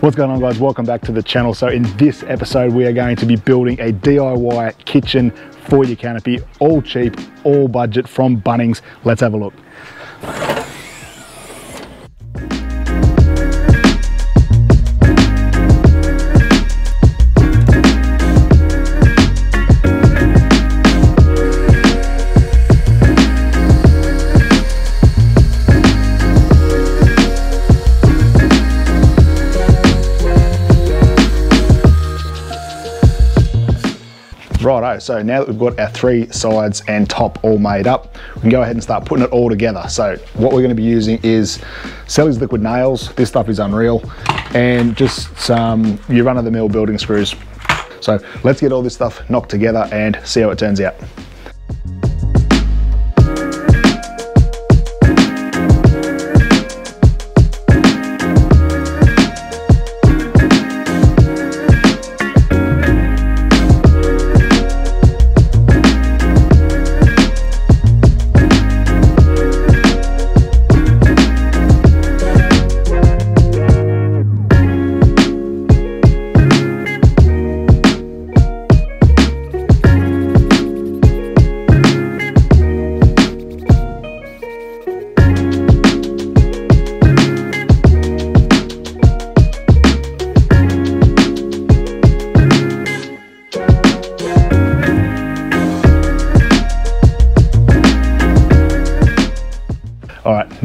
What's going on guys? Welcome back to the channel. So in this episode, we are going to be building a DIY kitchen for your canopy, all cheap, all budget from Bunnings. Let's have a look. So now that we've got our three sides and top all made up, we can go ahead and start putting it all together. So what we're gonna be using is Selleys liquid nails. This stuff is unreal. And just some your run-of-the-mill building screws. So let's get all this stuff knocked together and see how it turns out.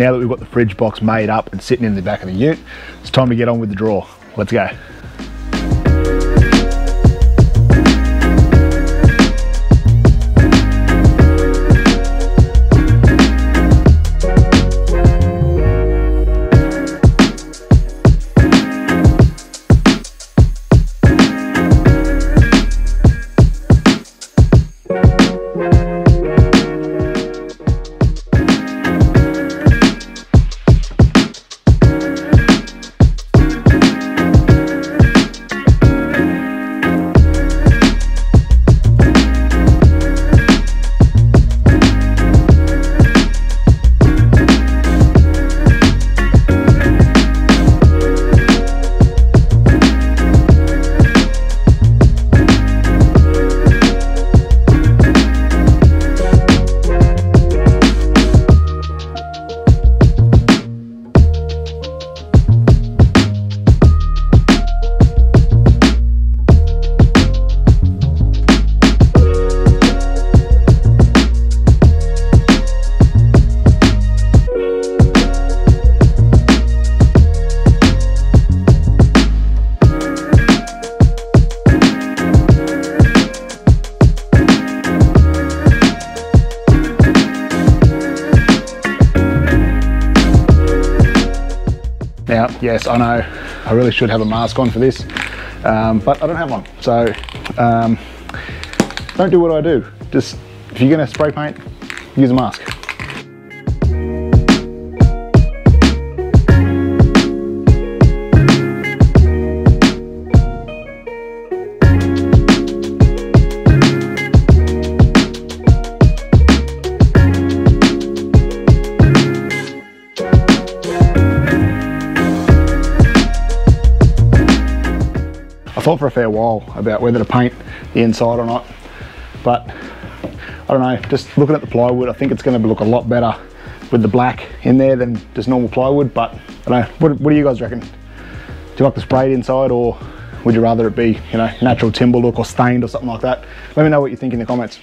Now that we've got the fridge box made up and sitting in the back of the ute, it's time to get on with the draw. Let's go. Yes, I know I really should have a mask on for this, um, but I don't have one. So um, don't do what I do. Just, if you're gonna spray paint, use a mask. About whether to paint the inside or not, but I don't know, just looking at the plywood, I think it's gonna look a lot better with the black in there than just normal plywood, but I don't know, what, what do you guys reckon? Do you like the sprayed inside or would you rather it be, you know, natural timber look or stained or something like that? Let me know what you think in the comments.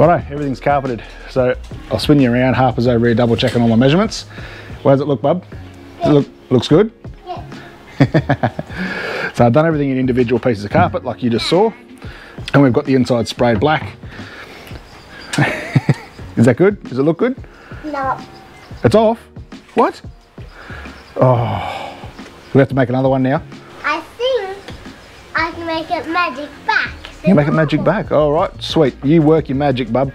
Righto, everything's carpeted. So I'll spin you around. Harper's over here double checking all my measurements. Where does it look, bub? Does it look, looks good? Yeah. so I've done everything in individual pieces of carpet like you just saw. And we've got the inside sprayed black. Is that good? Does it look good? No. It's off. What? Oh, we have to make another one now. I think I can make it magic back. You make it magic back. All right, sweet. You work your magic, bub.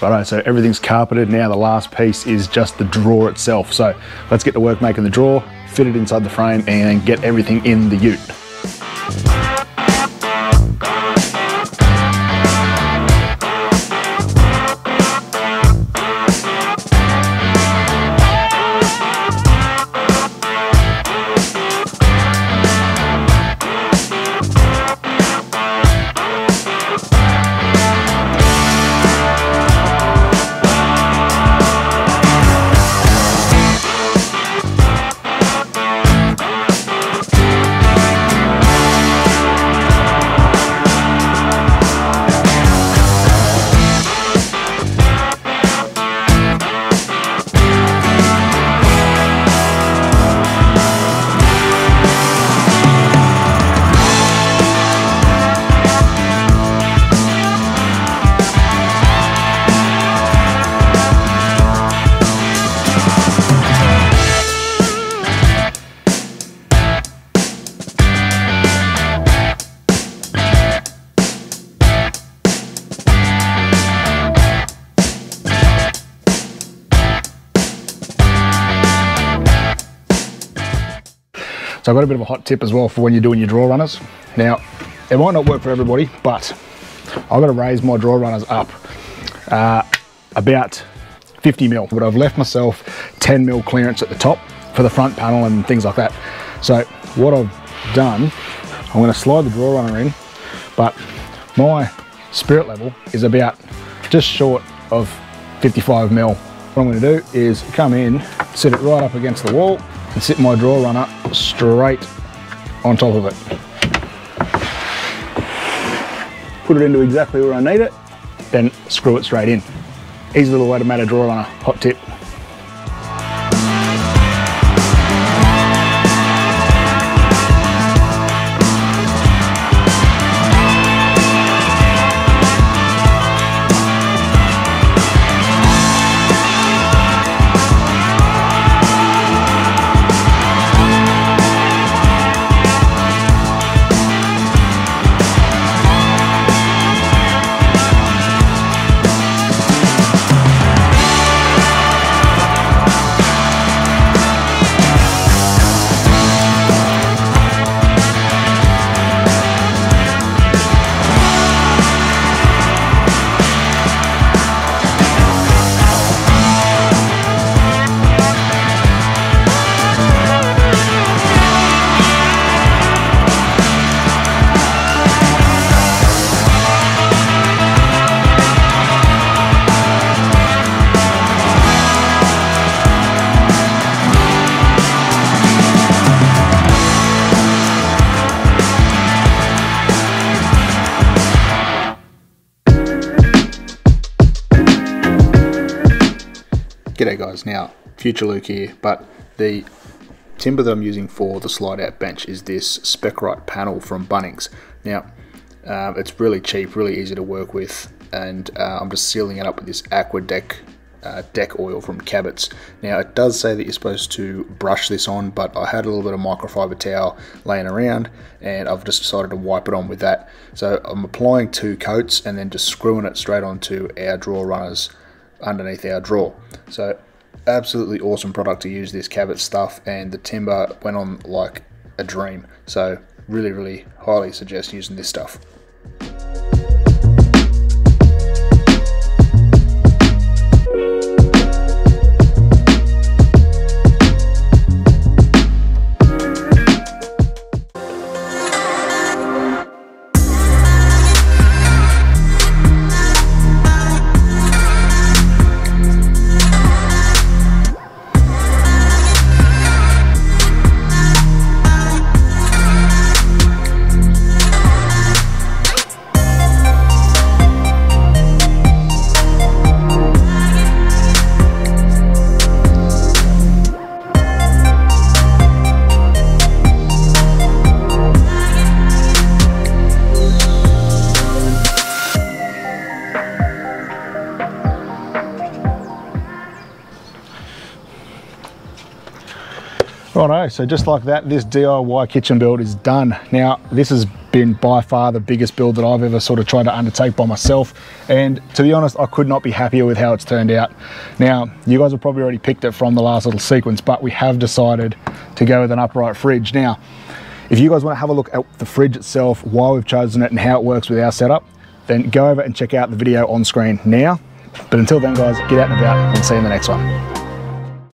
Righto, so everything's carpeted. Now the last piece is just the drawer itself. So let's get to work making the drawer, fit it inside the frame, and get everything in the ute. So I've got a bit of a hot tip as well for when you're doing your draw runners. Now, it might not work for everybody, but I've got to raise my draw runners up uh, about 50 mil, but I've left myself 10 mil clearance at the top for the front panel and things like that. So what I've done, I'm going to slide the draw runner in, but my spirit level is about just short of 55 mil. What I'm going to do is come in, sit it right up against the wall, and sit my draw runner straight on top of it. Put it into exactly where I need it, then screw it straight in. Easy little way to make a draw runner, hot tip. G'day guys, now Future Luke here, but the timber that I'm using for the slide out bench is this Specrite panel from Bunnings. Now, um, it's really cheap, really easy to work with, and uh, I'm just sealing it up with this Aqua Deck uh, deck oil from Cabot's. Now, it does say that you're supposed to brush this on, but I had a little bit of microfiber towel laying around, and I've just decided to wipe it on with that. So I'm applying two coats and then just screwing it straight onto our draw runners underneath our drawer. So absolutely awesome product to use this Cabot stuff and the timber went on like a dream. So really, really highly suggest using this stuff. Righto, so just like that, this DIY kitchen build is done. Now, this has been by far the biggest build that I've ever sort of tried to undertake by myself. And to be honest, I could not be happier with how it's turned out. Now, you guys have probably already picked it from the last little sequence, but we have decided to go with an upright fridge. Now, if you guys want to have a look at the fridge itself, why we've chosen it and how it works with our setup, then go over and check out the video on screen now. But until then guys, get out and about. We'll see you in the next one.